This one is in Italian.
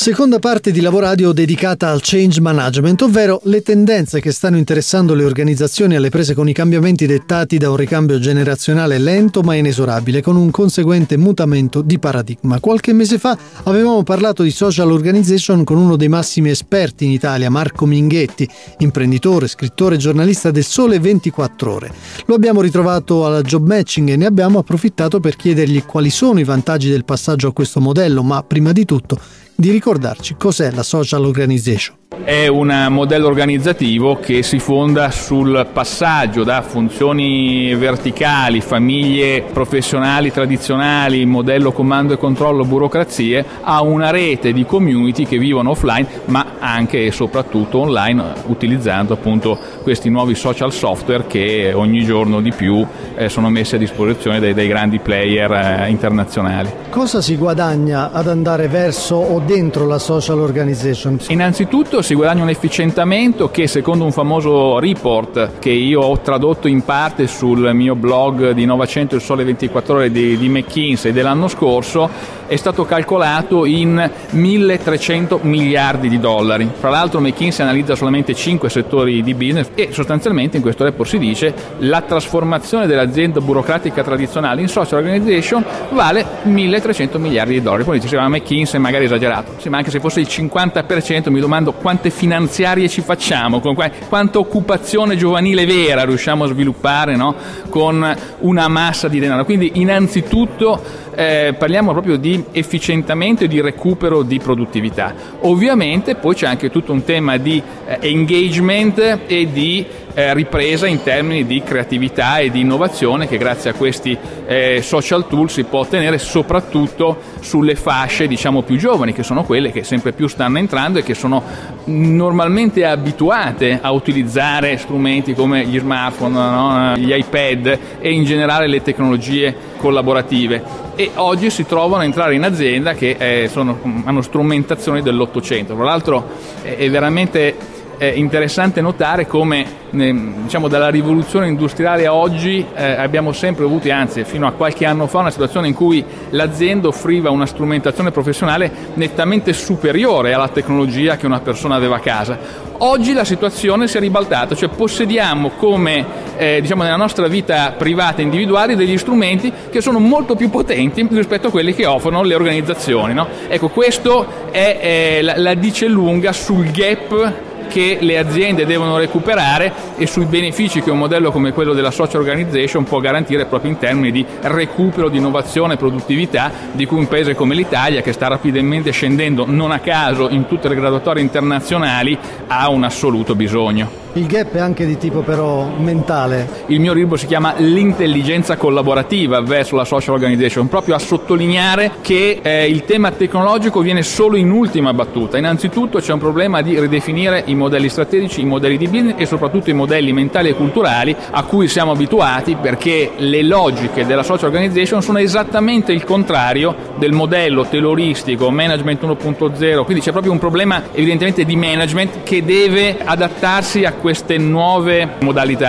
Seconda parte di Lavoradio dedicata al change management, ovvero le tendenze che stanno interessando le organizzazioni alle prese con i cambiamenti dettati da un ricambio generazionale lento ma inesorabile, con un conseguente mutamento di paradigma. Qualche mese fa avevamo parlato di social organization con uno dei massimi esperti in Italia, Marco Minghetti, imprenditore, scrittore e giornalista del Sole 24 Ore. Lo abbiamo ritrovato alla job matching e ne abbiamo approfittato per chiedergli quali sono i vantaggi del passaggio a questo modello, ma prima di tutto di ricordarci cos'è la social organization. È un modello organizzativo che si fonda sul passaggio da funzioni verticali, famiglie professionali tradizionali, modello comando e controllo, burocrazie, a una rete di community che vivono offline ma anche e soprattutto online utilizzando appunto questi nuovi social software che ogni giorno di più eh, sono messi a disposizione dei, dei grandi player eh, internazionali. Cosa si guadagna ad andare verso o dentro la social organization? Innanzitutto si guadagna un efficientamento che secondo un famoso report che io ho tradotto in parte sul mio blog di 900 il sole 24 ore di, di McKinsey dell'anno scorso è stato calcolato in 1300 miliardi di dollari. Fra l'altro McKinsey analizza solamente 5 settori di business e sostanzialmente in questo report si dice la trasformazione dell'azienda burocratica tradizionale in social organization vale 1300 miliardi di dollari. Poi dice, sì, ma McKinsey magari esagerato. Sì, ma anche se fosse il 50% mi domando quante finanziarie ci facciamo, con quanta occupazione giovanile vera riusciamo a sviluppare no? con una massa di denaro. Quindi innanzitutto eh, parliamo proprio di efficientamento e di recupero di produttività. Ovviamente poi c'è anche tutto un tema di eh, engagement e di eh, ripresa in termini di creatività e di innovazione che grazie a questi eh, social tool si può ottenere soprattutto sulle fasce diciamo più giovani che sono quelle che sempre più stanno entrando e che sono normalmente abituate a utilizzare strumenti come gli smartphone, no? gli iPad e in generale le tecnologie collaborative e oggi si trovano a entrare in azienda che eh, sono, hanno strumentazioni dell'Ottocento. Tra l'altro è veramente interessante notare come diciamo, dalla rivoluzione industriale a oggi eh, abbiamo sempre avuto, anzi fino a qualche anno fa, una situazione in cui l'azienda offriva una strumentazione professionale nettamente superiore alla tecnologia che una persona aveva a casa. Oggi la situazione si è ribaltata, cioè possediamo come eh, diciamo, nella nostra vita privata e individuale degli strumenti che sono molto più potenti rispetto a quelli che offrono le organizzazioni. No? Ecco, questo è, eh, la, la dice lunga sul gap che le aziende devono recuperare e sui benefici che un modello come quello della social organization può garantire proprio in termini di recupero di innovazione e produttività di cui un paese come l'Italia che sta rapidamente scendendo non a caso in tutte le graduatorie internazionali ha un assoluto bisogno. Il gap è anche di tipo però mentale. Il mio libro si chiama L'intelligenza collaborativa verso la social organization, proprio a sottolineare che eh, il tema tecnologico viene solo in ultima battuta. Innanzitutto c'è un problema di ridefinire i modelli strategici, i modelli di business e soprattutto i modelli mentali e culturali a cui siamo abituati perché le logiche della social organization sono esattamente il contrario del modello teloristico, management 1.0, quindi c'è proprio un problema evidentemente di management che deve adattarsi a queste nuove modalità.